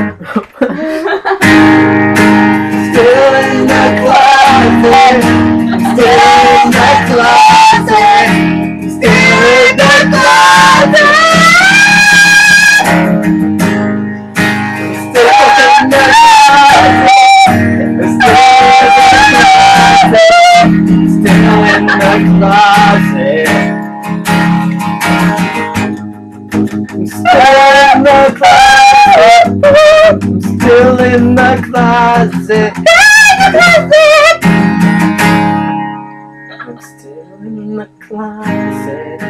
Still in the closet. Still in the closet. Still in the closet. Still in the closet. Still in the closet. Still in the closet. I'm still in the closet. I'm still in the closet.